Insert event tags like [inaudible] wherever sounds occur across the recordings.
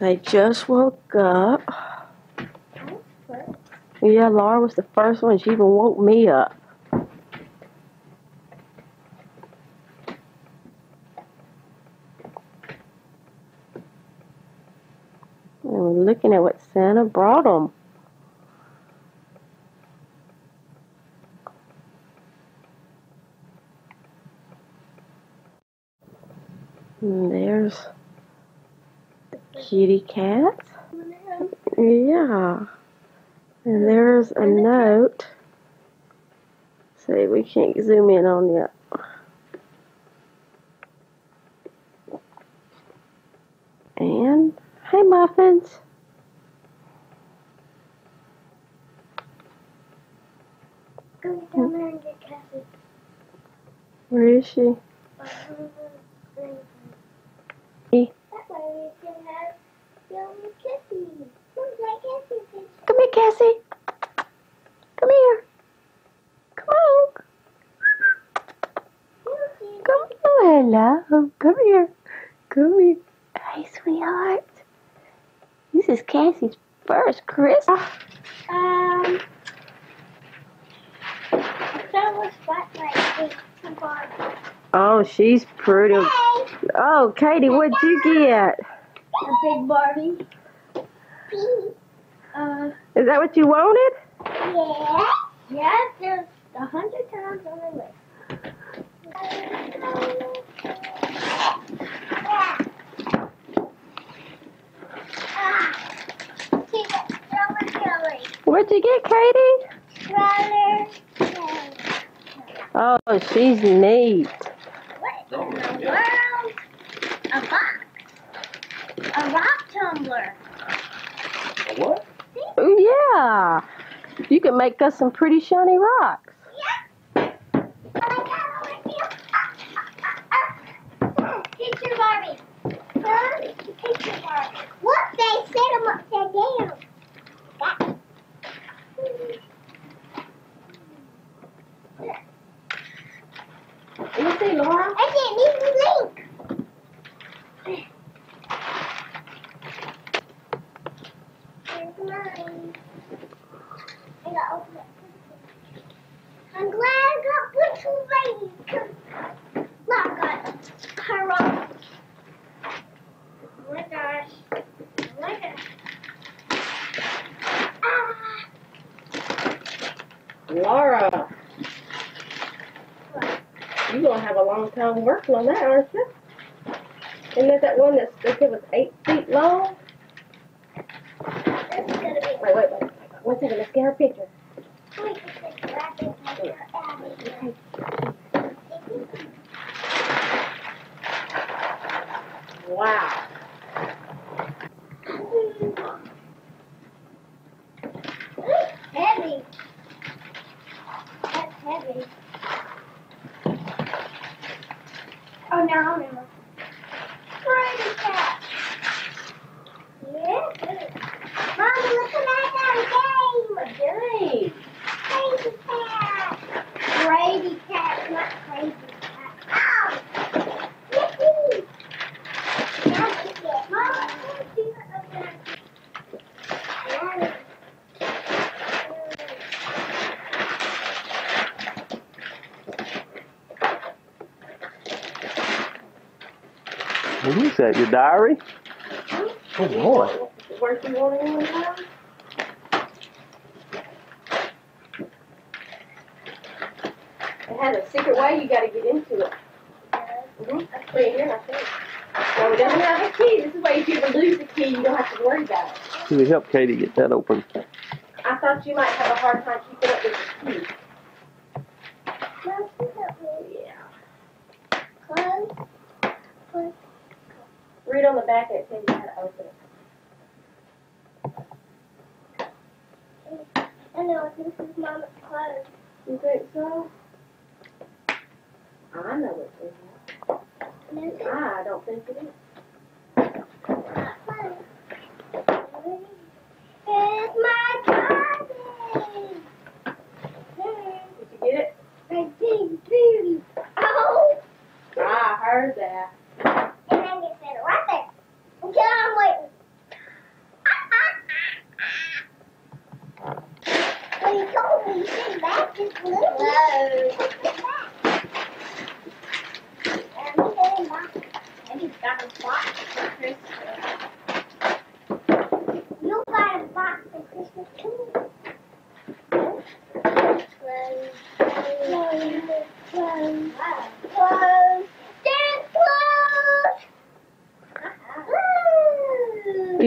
They just woke up. Yeah, Laura was the first one. She even woke me up. And we're looking at what Santa brought them. And there's the kitty cat. Yeah. And there's a note. See, we can't zoom in on it. And, hey, Muffins. Go down there and get Cassie. Where is she? Hey. That way we can have young Cassie. Look like Cassie. Come here, Cassie. Come here. Come on. Come oh, hello. Come here. Come here. Hi, sweetheart. This is Cassie's first Christmas. Um, that was what like big Barbie. Oh, she's pretty. Hey, Oh, Katie, what'd you get? a big Barbie. Uh, Is that what you wanted? yeah. Yes, there's a hundred times on the list. Keep it. Roller jelly. What'd you get, Katie? Oh, she's neat. What in the world? A box. A rock tumbler. What? Oh, yeah. You can make us some pretty shiny rocks. Yeah. Picture Barbie. Huh? Look, they set them upside down. That. Let me see, Laura. I didn't even blink. Here's mine. I got open it. I'm glad I got Butcher Lady. Cause look, I got her up. Oh my gosh. Oh my gosh. Ah. Laura, What? you're going to a working on that, aren't you? Isn't that that one that's, they said was eight feet long? This is gonna be. Wait, wait, wait. One second, let's get her picture. Wait, this is wrapping paper. Abby. Wow. Heavy. That's heavy. Oh, now I remember. Brady cat. Yeah, good. Mommy, look at that game. Yay. Crazy cat. Brady cat, not crazy cat. Ow! Yippee! Now look at Mama, let's do that again. Yeah. What is that? Your diary? Oh boy. Where's you want? It has a secret way you gotta get into it. Mm-hmm. I put it here and I think. So it doesn't have a key. This is why if you ever lose the key, you don't have to worry about it. Can we help Katie get that open? I thought you might have a hard time keeping up with the key. Mom, see that really Yeah. close? Close. Read on the back it tells you how to open it. I know, this is Mama's clothes. You think so? I know it's in here. And this is I don't think it is. not clothes. It's my cousin! Did you get it? My big booty. Oh! I heard that. And then you said it right there. Until I'm waiting.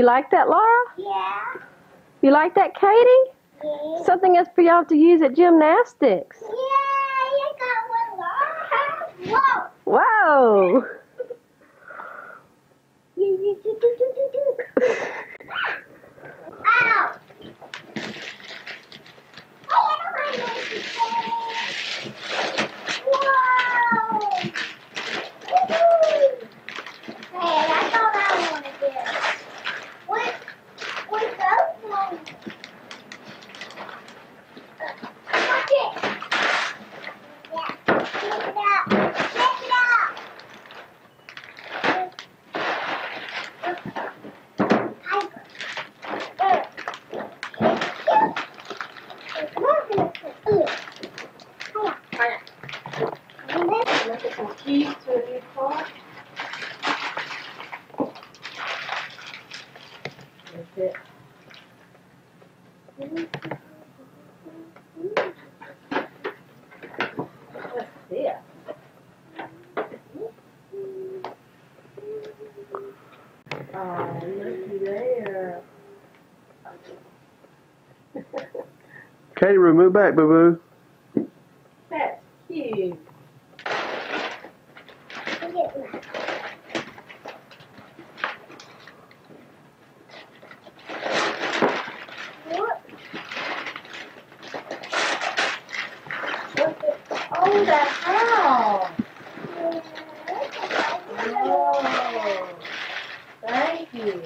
You like that, Laura? Yeah. You like that, Katie? Yeah. Something else for y'all to use at gymnastics. Yeah, you got one, Laura. Whoa. Whoa! Ow! Hey, I don't mind those Whoa! Woohoo! Hey, that's all I want to do. What? What's those ones? Watch it. Yeah. Check it out. Check it out. Look at some keys to a new car. That's it. What's this? Oh, looky there. Katie, remove back, boo boo. That's cute. Oh, the house. Oh, thank you.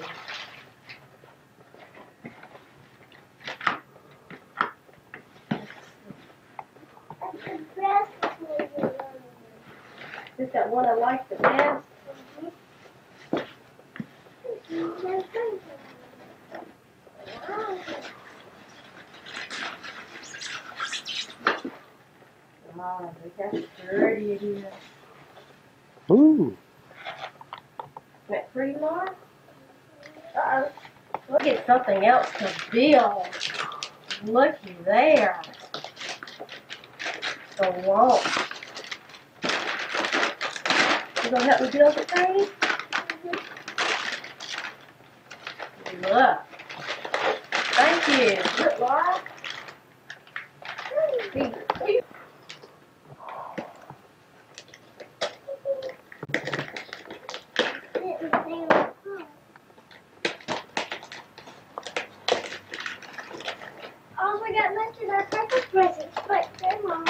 Is that one I like the best? Look how sturdy it is. Ooh. That pretty, Laura? Uh-oh. We'll get something else to build. Looky there. The wall. You gonna help me build it, Katie? Look. Thank you. Look, Laura. See, Oh, we got most of our Christmas presents, but they're not.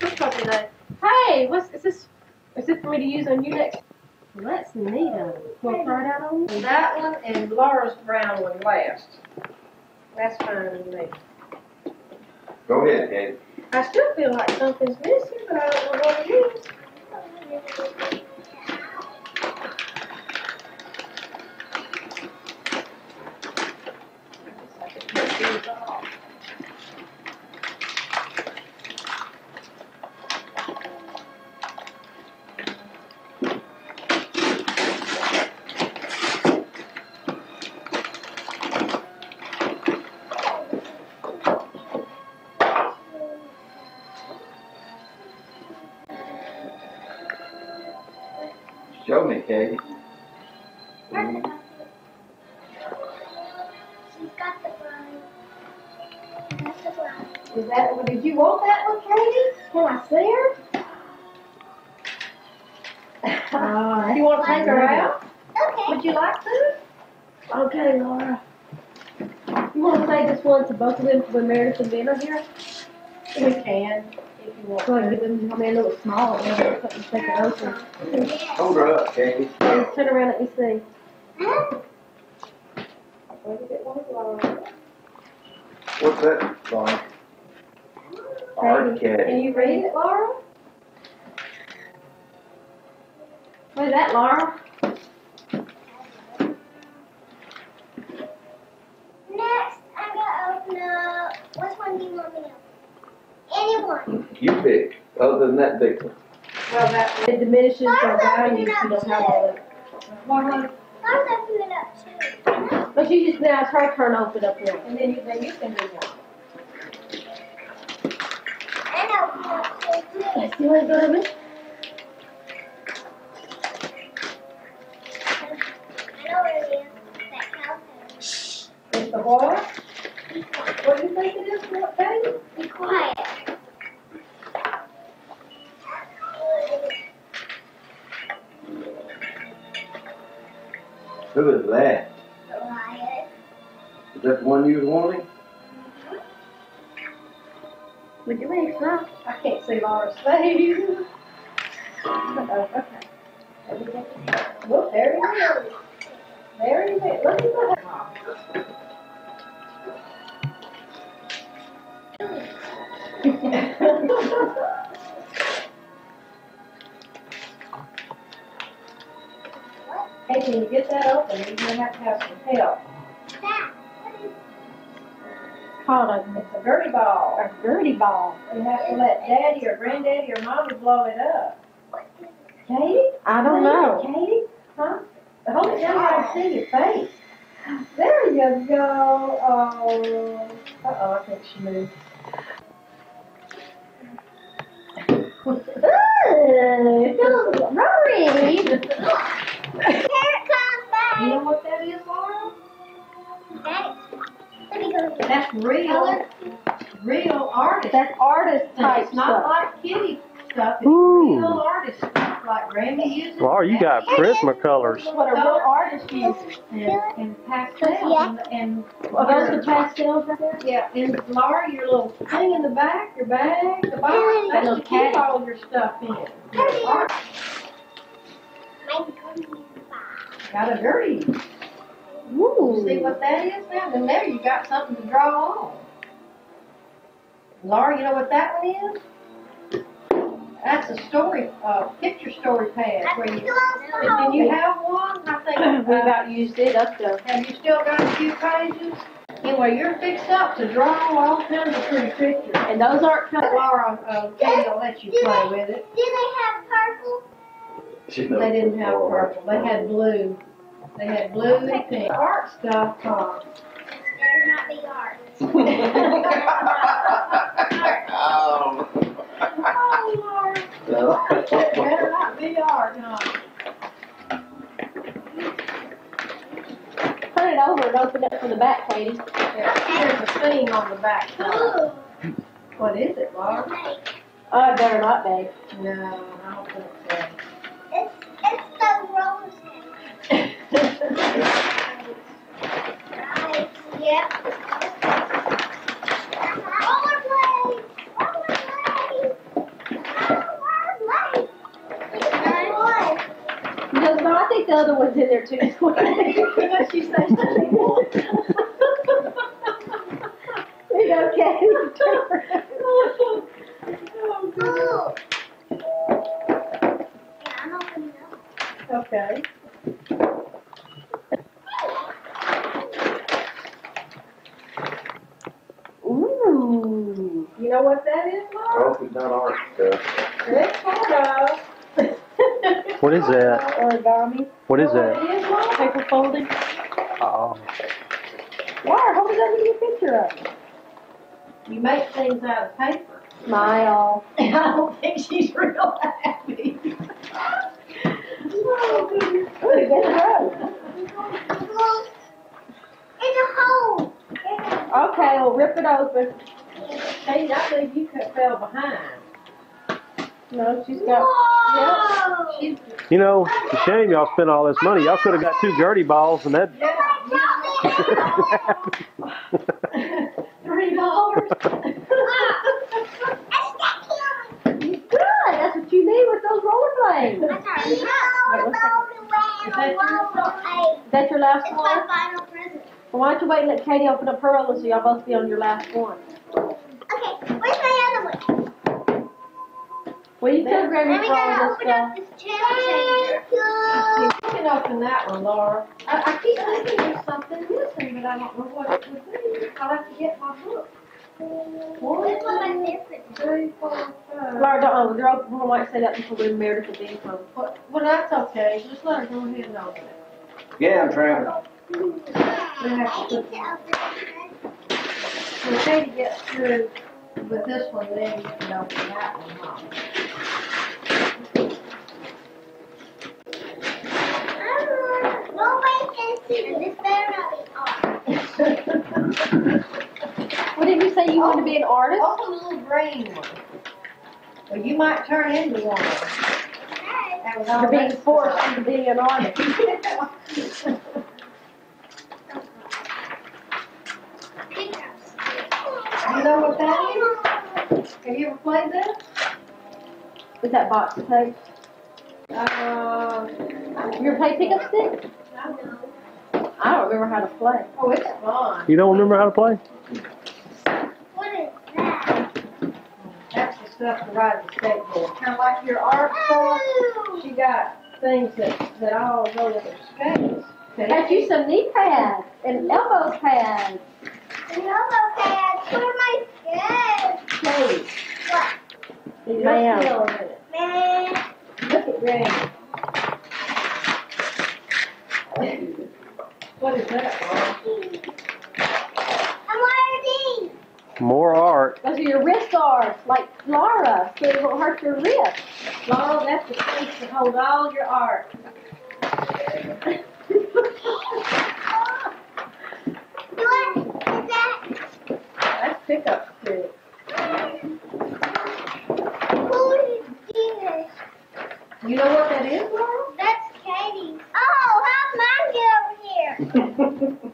What's probably that? Hey, what's is this? Is this for me to use on you next? Well, that's neat. Want to try it out on you? That one and Laura's brown one last. That's fine with me. Go ahead, Katie. I still feel like something's missing, but I don't know what it is. When Meredith and Ben here? We can, if you want. Go ahead, give them, I mean, a little small, and then put- take it open. Hold her up, Katie. Please Turn around, let me see. Huh? Wait a bit, one, Laura. What's that, Laura? Hard Can you read it, Laura? What is that, Laura? Next, I'm gonna open up. Which one do you want me to open? Anyone. You pick, other than that big one. Well, that, it diminishes their value if you don't have all of it. Laura, I'll open it up too. But you just, now it's her turn to open up one. And then you, then you can do one. And open it up too. Yes, you want to go to me? Hey, can you get that open? You're gonna have to have some help. Called a, It's a Gertie ball. a Gertie ball. You have to let daddy or granddaddy or mommy blow it up. Katie? I don't know. Katie? Huh? I it down where I can see your face. There you go. Oh. Uh-oh, I think she moved. Ooh, Rory! Here it comes back. You know what that is, Laura? That. Let me go. That's real, Color. real artist. That's artist stuff. type It's not stuff. like kitty stuff. It's Ooh. real artist stuff, like Randy uses. Laura, you got Prismacolors. What a real artist uses. And, and pastels Yeah. and, and Are those the pastels right there? Yeah, and Laura, your little thing in the back, your bag, the box, That that's to keep all your stuff in. Your art I'm going to buy. Got a dirty. Ooh. See what that is now? And there you got something to draw on. Laura, you know what that one is? That's a story, uh, picture story pad where you, did you have one? I think, [clears throat] We uh, about used it up there. have you still got a few pages? Anyway, you're fixed up to draw all kinds of pretty pictures. And those aren't cut. Laura, uh, Katie will let you play with it. Do they have purple? She knows They didn't have purple, they had blue. They had blue and pink. Art stuff, huh? Better not be art. [laughs] [laughs] Oh. Oh, Lord. No. It better not be art, huh? Turn it over and open it from the back, Katie. There's a thing on the back side. What is it, Laura? Oh, it better not be. No, I don't think so. It's, it's the rose. Right. [laughs] Yep. In there too. [laughs] She say? It's okay. Ooh. Yeah, I'm opening up. Okay. Ooh. You know what that is, Laura? Hope it's not art stuff. It's sort of. What is that? Origami. What is Know that? What it is, Laura? Paper folding. Oh. Laura, hold it under a picture up. You make things out of paper. Smile. [laughs] I don't think she's real happy. [laughs] Oh, goodness. Ooh, you got it Well, It's a hole. right. Okay, well, rip it open. Katie, I believe you could fell behind. No, she's got. Whoa. She's, You know, it's a shame y'all spent all this money. Y'all could have got two Gertie balls and that. Three dollars. Good. [laughs] That's what you need with those rollerblades. Is that your last It's one? my final present. Well, why don't you wait and let Katie open up her roller so y'all both be on your last one? Okay, where's my other one? Well, you could grab your me phone gotta open up this channel can open that one, Laura. I, I keep thinking there's something missing, but I don't know what it would be. I'll have to get my book. One, This one like this. two, three, four, five. Laura, don't open. They're open. I might say that before we Meredith will be home. Well, well, that's okay. Just let her go ahead and open it. Yeah, I'm trying. We have to get to open it. When Katie gets through with this one, then you can open that one, huh? Oh, No way fancy. This better not be. What did you say you wanted to be an artist? Oh, a little green one. Well, you might turn into one. That was all You're being forced stuff. into being an artist. [laughs] You know what that is? Have you ever played that? Is that box play? Uh, You ever play pickup stick? I don't remember how to play. oh, it's fun. You don't remember how to play? What is that? That's the stuff to ride the skateboard. Kind of like your art stuff. Oh! She got things that, that all go with her skates. Got you some knee pads and elbow pads. Elbow pads for my skates. Hey, What? you're Ma'am. still. Man. Look at Granny. What is that, I'm already. More art. Those are your wrist guards, like Laura, so it won't hurt your wrist. Laurel, that's the place to hold all your art. [laughs] What is that? That's pickup stick. Who is this? You know what that is, Laurel? That's Katie. Oh, how'd mine get over here? Hmm. [laughs]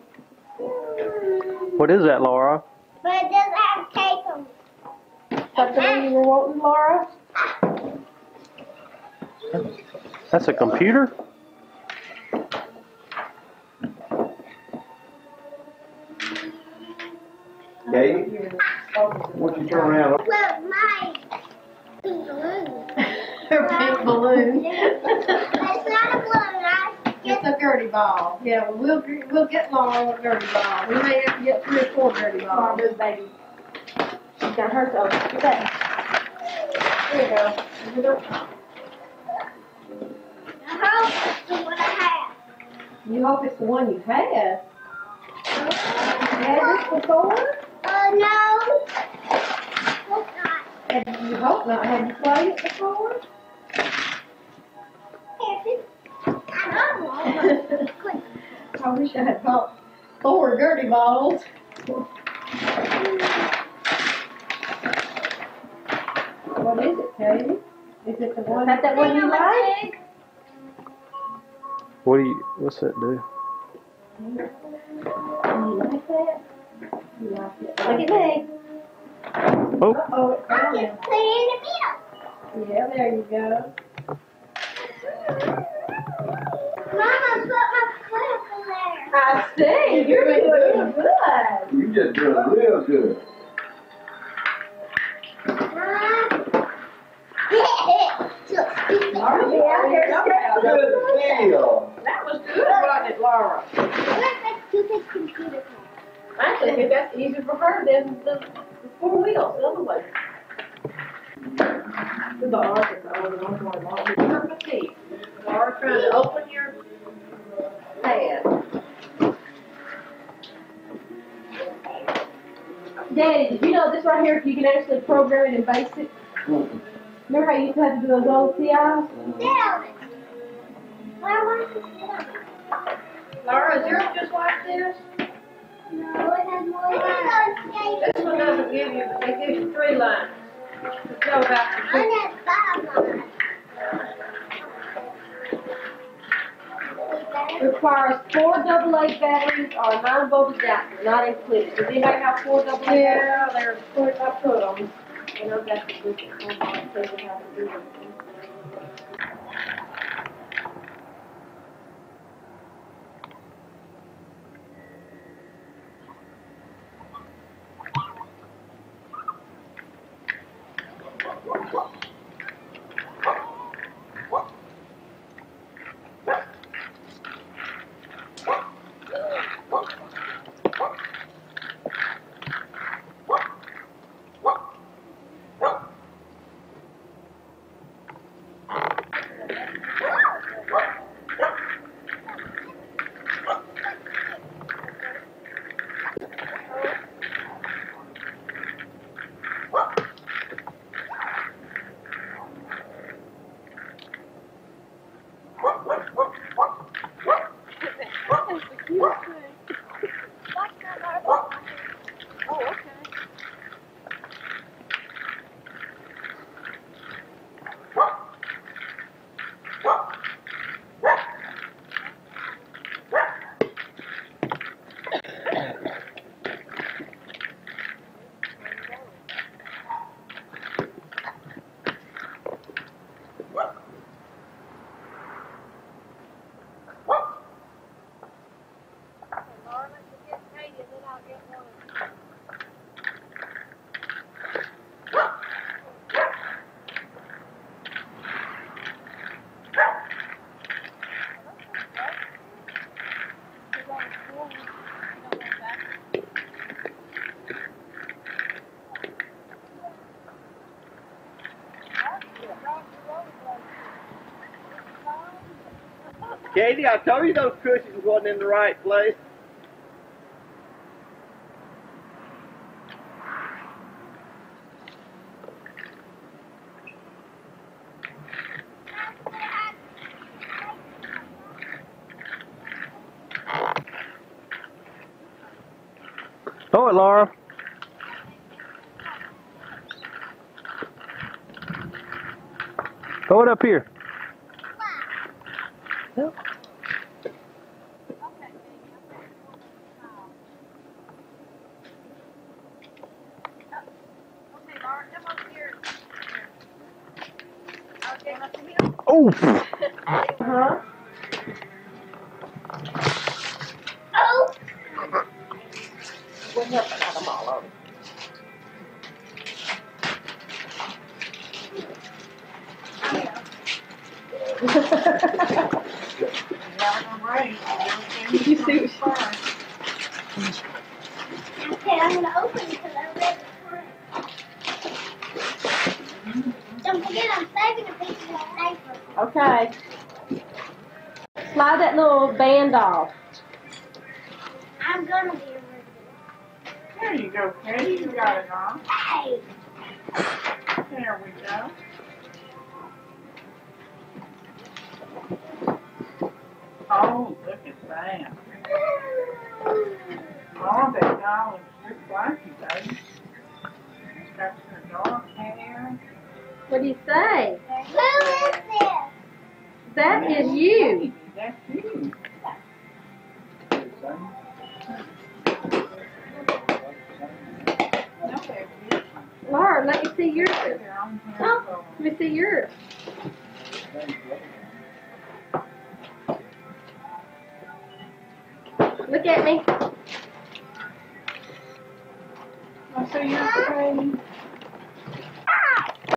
What is that, Laura? But it doesn't have cake on it. That's the one you were wanting, Laura? That's a computer? Katie, won't you turn around? Look, my pink balloon. [laughs] Her pink balloon. It's not a balloon. I It's just ball. Yeah, well, we'll, we'll get Laurel a Gertie ball. We may have to get three or four Gertie Laura, balls. move, baby. She's got hers over. Look at that. There you go. There you go. I hope it's the one I have. You hope it's the one you had. You had this before? Uh, no. Hope not. Have you hope not? Have you played it before? I don't know. I wish I had bought four Gertie balls. What is it, Katie? Is it the Is one? that that one you like? What do you, what's that do? You like that? You like it? Look at me. Oh, Uh-oh, I down just put in the middle. Yeah, there you go. [laughs] Mama, put my foot up in there. I see. You're doing good. You just doing real good. Laura, Good deal. That was good, it, Laura? I think that's easier for her than the, four wheels, the other way. The are going on, going your. Laura to open your pad. Daddy, you know this right here, you can actually program it in BASIC? Remember how you used to have to do those old CIs? Laura, is yours just like this? No, it has more lines. This one doesn't give you, they give you three lines. To tell about the Requires four double A batteries or a nine volt adapter, not included. Does anybody have four double A batteries? Yeah, they're put, I put them. You know, that's the basic one, I'll tell you how to do them. Katie, I told you those cushions wasn't in the right place. Throw it, Laura. Throw it up here. Oh, Uh-huh. Oh, Did you see what okay, I'm gonna open it because I read the front. Don't forget, I'm saving a piece of that paper. Okay. Slide that little. I'm gonna be a There you go, Katie. You got it on. Hey! There we go. Oh, look at that. Oh, that doll looks just like you, baby. She's got her dark hair. What do you say? Who is this? That is you. That's you. Laura, let me see yours. So- Let me see yours. Look at me. I see your Katie.